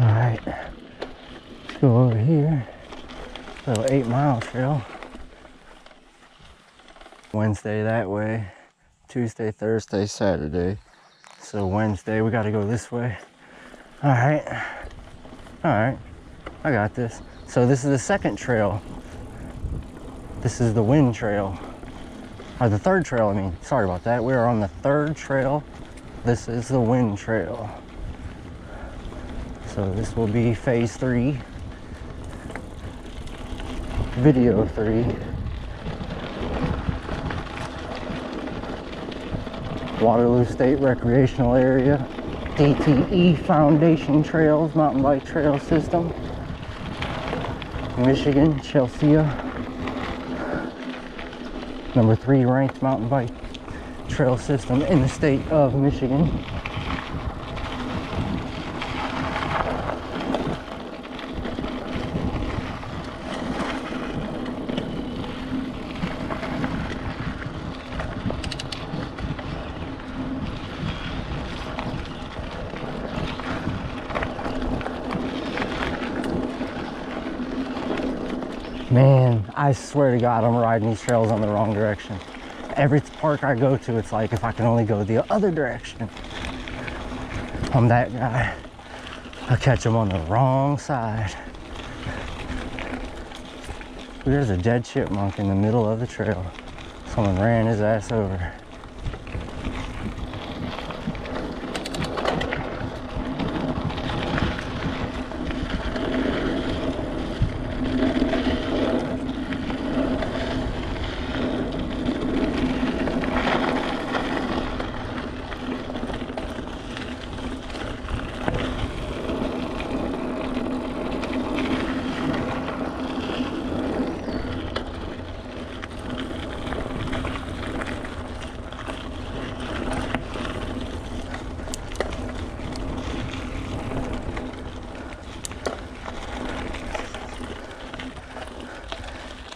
All right, let's go over here. Little eight mile trail. Wednesday that way, Tuesday, Thursday, Saturday. So Wednesday we gotta go this way. All right, all right, I got this. So this is the second trail. This is the Winn trail, or the third trail, I mean, sorry about that. We are on the third trail. This is the Winn trail. So this will be phase three, video three. Waterloo State Recreational Area, DTE Foundation Trails, Mountain Bike Trail System, Michigan, Chelsea, number three ranked mountain bike trail system in the state of Michigan. Man, I swear to God, I'm riding these trails on the wrong direction. Every park I go to, it's like if I can only go the other direction. I'm that guy. I catch them on the wrong side. There's a dead chipmunk in the middle of the trail. Someone ran his ass over.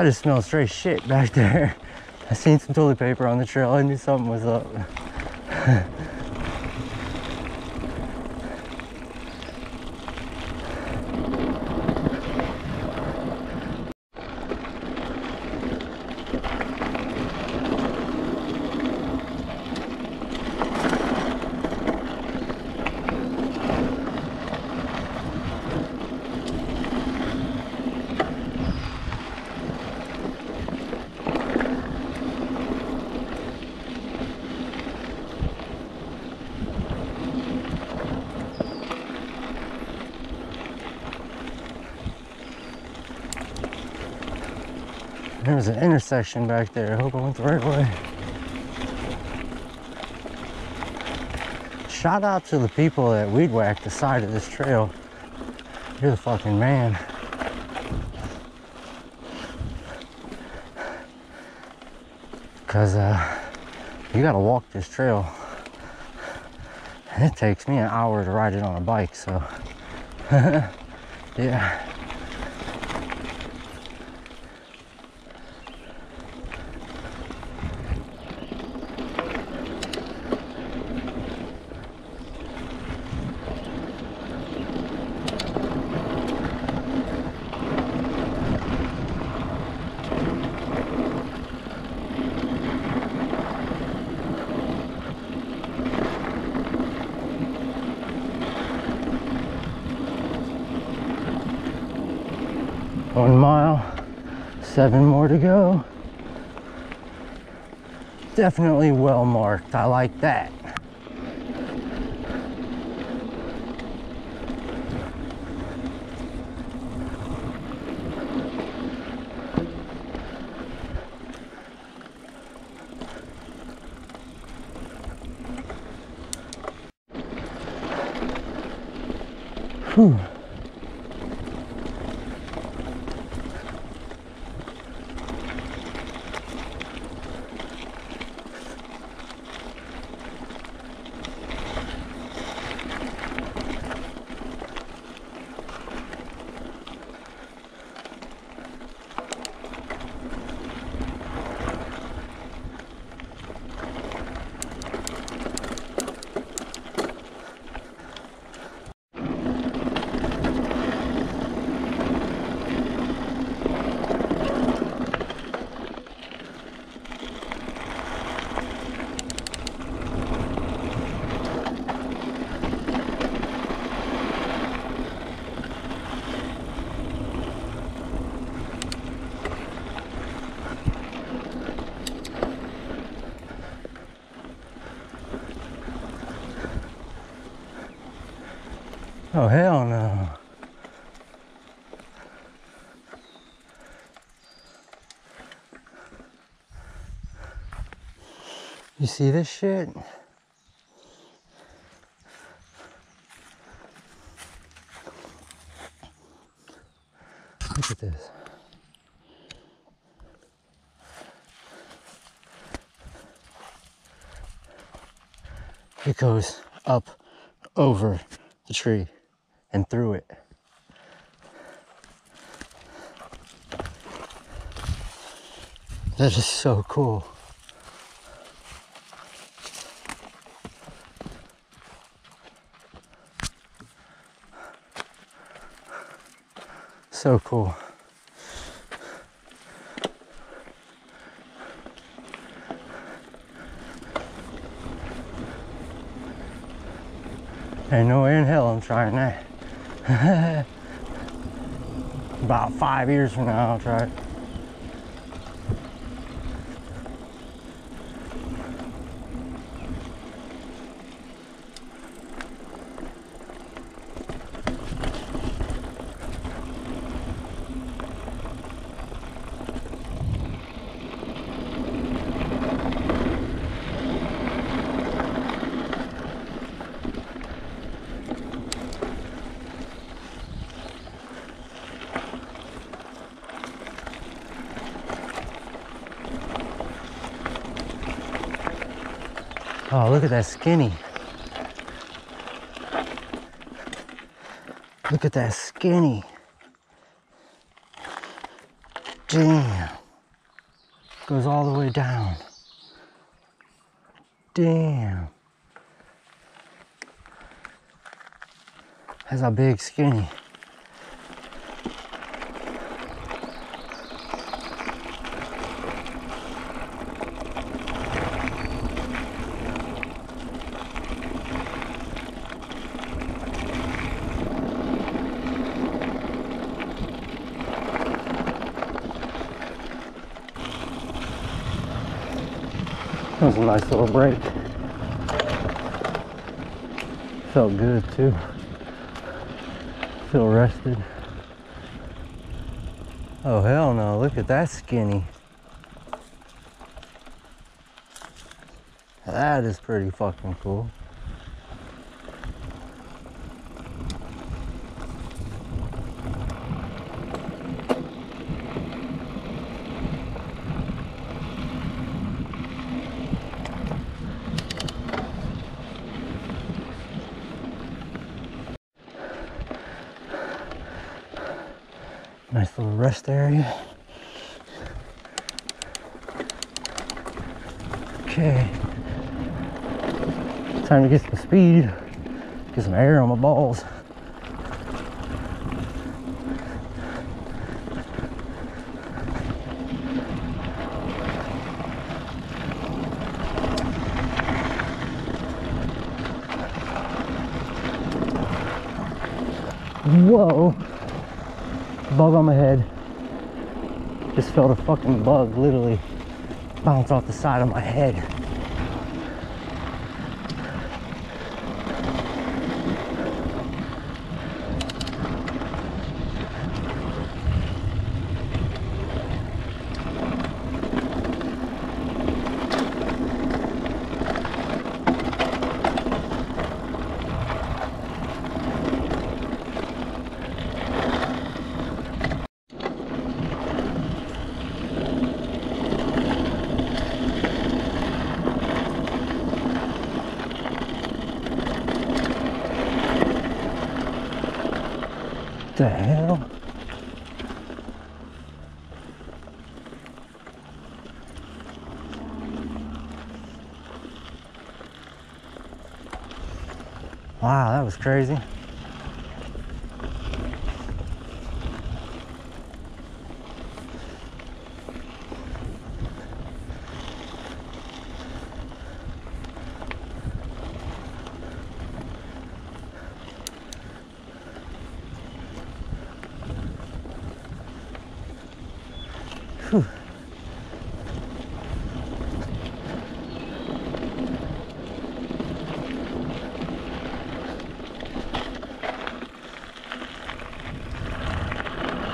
I just smelled straight shit back there. I seen some toilet paper on the trail. I knew something was up. There was an intersection back there. I hope I went the right way. Shout out to the people that weed whacked the side of this trail. You're the fucking man. Cause uh, you gotta walk this trail. It takes me an hour to ride it on a bike, so yeah. One mile, seven more to go. Definitely well marked. I like that. Whew. Oh, hell no. You see this shit? Look at this. It goes up over the tree and through it. That is so cool. So cool. Ain't no way in hell I'm trying that. About five years from now, I'll try it. Oh, look at that skinny. Look at that skinny. Damn. Goes all the way down. Damn. That's a big skinny. A nice little break. Felt good too. Feel rested. Oh hell no, look at that skinny. That is pretty fucking cool. Nice little rest area. Okay. Time to get some speed. Get some air on my balls. Whoa bug on my head. Just felt a fucking bug literally bounce off the side of my head. the hell? Wow, that was crazy.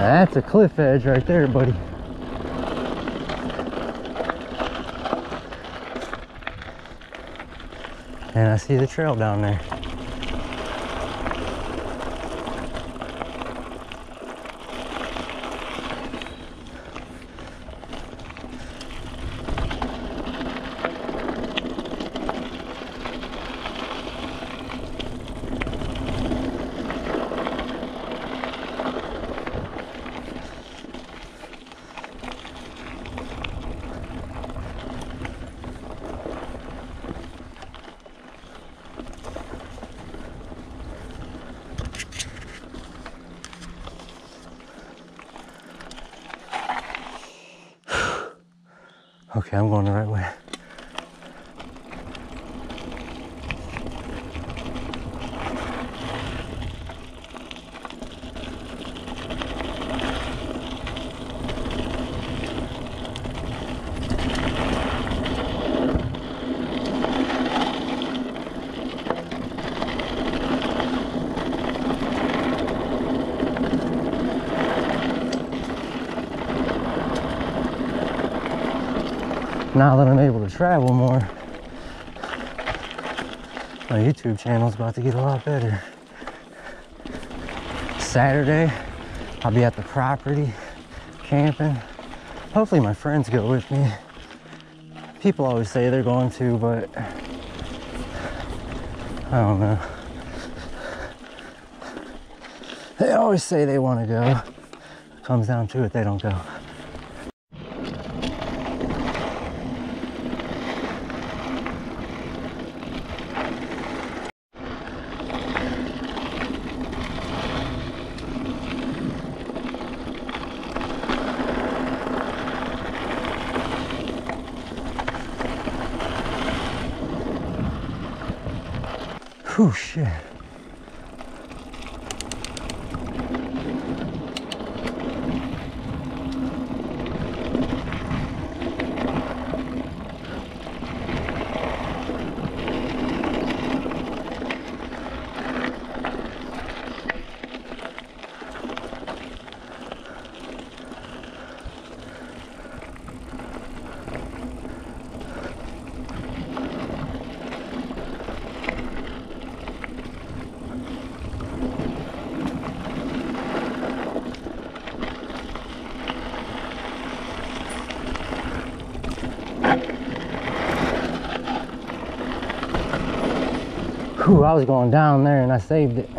That's a cliff edge right there, buddy. And I see the trail down there. Okay, I'm going the right way. Now that I'm able to travel more, my YouTube channel is about to get a lot better. Saturday, I'll be at the property camping. Hopefully my friends go with me. People always say they're going to, but I don't know. They always say they want to go. Comes down to it, they don't go. Whew, shit. I was going down there and I saved it.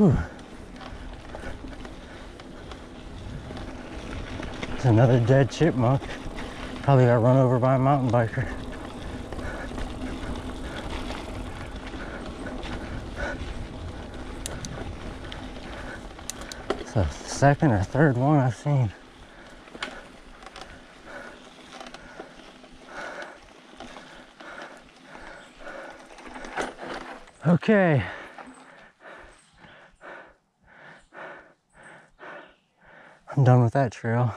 Whew. There's another dead chipmunk. Probably got run over by a mountain biker. It's the second or third one I've seen. Okay. I'm done with that trail.